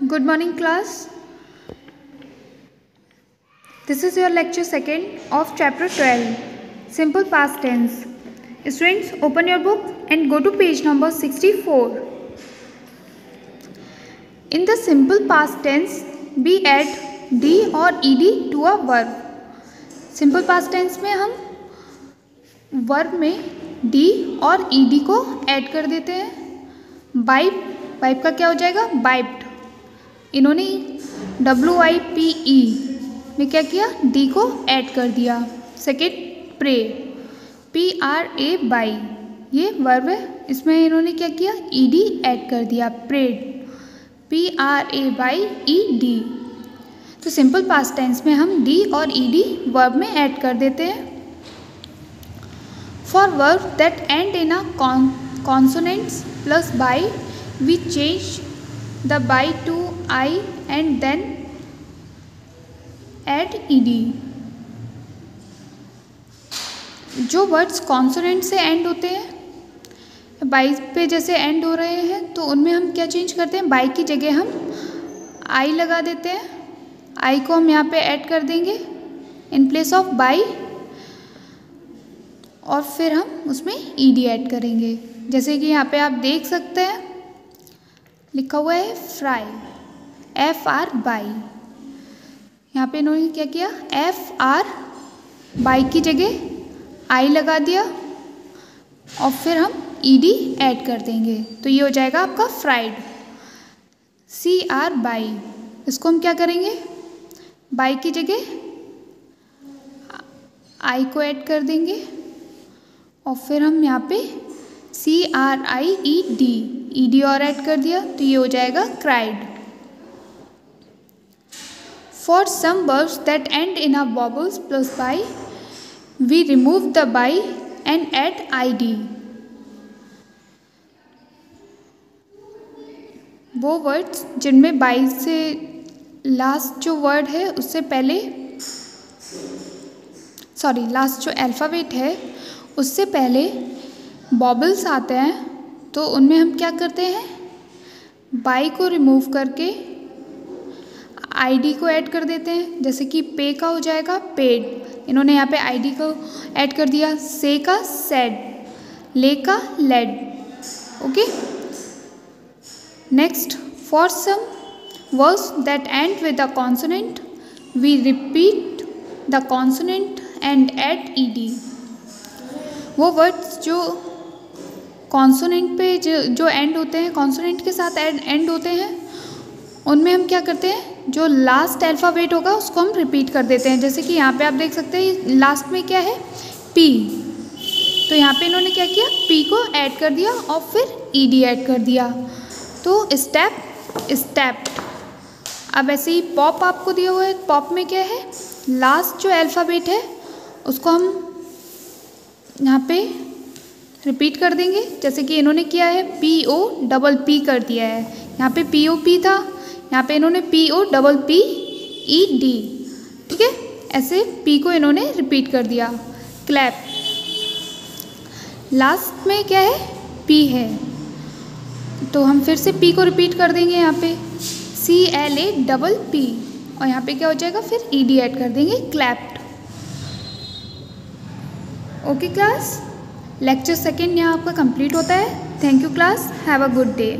Good morning class this is your lecture second of chapter twelve simple past tense students open your book and go to page number sixty four in the simple past tense we add D और E D to a verb simple past tense में हम verb में D और E D को add कर देते हैं. बाइप बाइप का क्या हो जाएगा? बाइप्ड इन्होंने डब्ल्यू आई पी ई में क्या किया? डी को ऐड कर दिया। Second pray P R A Y ये वर्ब है। इसमें इन्होंने क्या किया? ई डी ऐड कर दिया। Prayed P R A Y E D तो सिंपल पास्ट टेंस में हम डी और ई डी वर्ब में ऐड कर देते हैं। For verb that end in a consonants plus Y we change the Y to I and then add E D जो words consonant से एंड होते हैं बाई पे जैसे एंड हो रहे हैं तो उनमें हम क्या चेंज करते हैं? बाई की जगह हम आई लगा देते हैं। आई को हम यहाँ पे ऐड कर देंगे इन प्लेस ऑफ़ बाई और फिर हम उसमें ई डी ऐड करेंगे। जैसे कि यहाँ पे आप देख सकते हैं, लिखा हुआ है फ्राई एफ़ आर बाई यहाँ पे इन्होंने क्या किया? एफ़ आर बाई की जगह आई लगा दिया और फिर हम ई डी ऐड कर देंगे। तो ये हो जाएगा आपका फ्राइड सी आर बाई इसको हम क्या करेंगे? बाई की जगह आई को ऐड कर देंगे और फिर हम यहाँ पे C R I E D E D और ऐड कर दिया। तो ये हो जाएगा cried some verbs that end in a vowels plus Y we remove the Y and add I D वो वर्ड्स जिनमें बाई से लास्ट जो वर्ड है, उससे पहले सॉरी लास्ट जो अल्फ़ाबेट है, उससे पहले बॉबल्स आते हैं तो उनमें हम क्या करते हैं? बाई को रिमूव करके आईडी को ऐड कर देते हैं। जैसे कि पे का हो जाएगा पेड इन्होंने यहाँ पे आईडी को ऐड कर दिया। से का सेड ले का laid okay next for some words that end with consonant we repeat the consonant and add E D वो वर्ड्स जो कॉन्सोनेंट पे जो जो एंड होते हैं कॉन्सोनेंट के साथ एंड एंड होते हैं, उनमें हम क्या करते हैं? जो लास्ट अल्फ़ाबेट होगा, उसको हम रिपीट कर देते हैं। जैसे कि यहाँ पे आप देख सकते हैं लास्ट में क्या है? पी तो यहाँ पे इन्होंने क्या किया? पी को ऐड कर दिया और फिर ई डी ऐड कर दिया। तो स्टेप स्टेप अब ऐसे ही पॉप आपको दिया हुआ है। पॉप में क्या है? लास्ट जो अल्फ़ाबेट है, उसको हम यहाँ पे रिपीट कर देंगे। जैसे कि इन्होंने किया है पी ओ डबल पी कर दिया है। यहाँ पे पी ओ पी था यहाँ पे इन्होंने P O double P E D ठीक है? ऐसे पी को इन्होंने रिपीट कर दिया। क्लैप लास्ट में क्या है? पी है। तो हम फिर से पी को रिपीट कर देंगे यहाँ पे। C L A double P और यहाँ पे क्या हो जाएगा? फिर ई डी ऐड कर देंगे। Clapped okay class lecture second यहाँ आपका कंप्लीट होता है। Thank you class have a good day